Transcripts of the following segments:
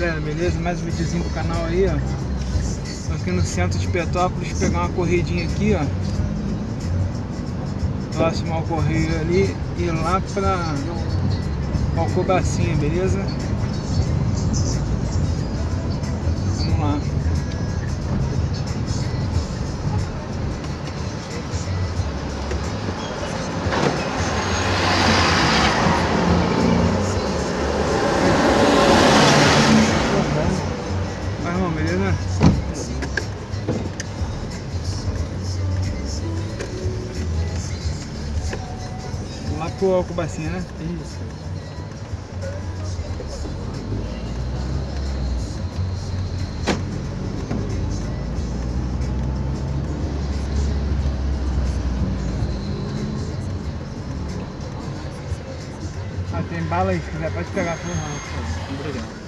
galera, beleza? Mais um videozinho pro canal aí, ó. Tô aqui no centro de Petrópolis, pegar uma corridinha aqui, ó. Próximo ao correio ali e lá pra Alcobacinha, beleza? Vamos lá. Lá pro Alcobacinha, né? Isso. Ah, tem bala aí, se quiser pode pegar por mão. Obrigado.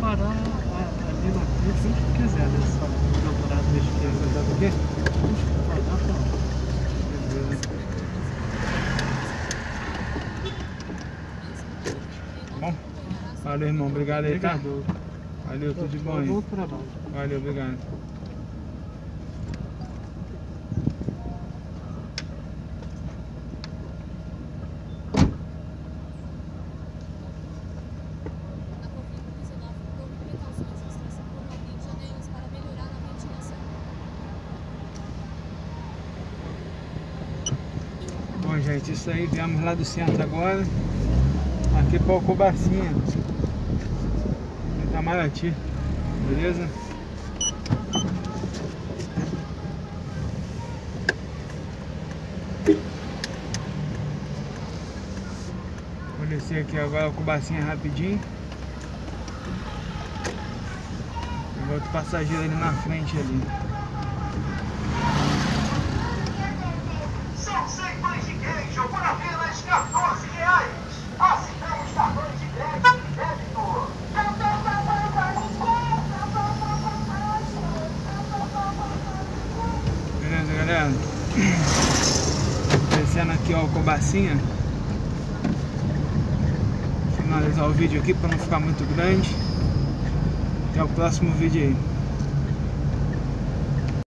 Parar ali na frente onde tu quiser, nessa doutorado da esquerda. Tá do quê? Vai dar pra Bom, valeu irmão, obrigado aí, tá? Valeu, tudo de bom aí. Valeu, obrigado. A Covid-19 por precauções de extração por Rio de Janeiro para melhorar a ventilação. Bom, gente, isso aí, viemos lá do centro agora. Aqui para o Cobacinha. Itamaraty. Beleza? Vou descer aqui agora o Cobacinha rapidinho. Tem outro passageiro ali na frente ali. Beleza, galera? Descendo aqui, ó, o Cobacinha. Finalizar o vídeo aqui para não ficar muito grande. Até o próximo vídeo aí.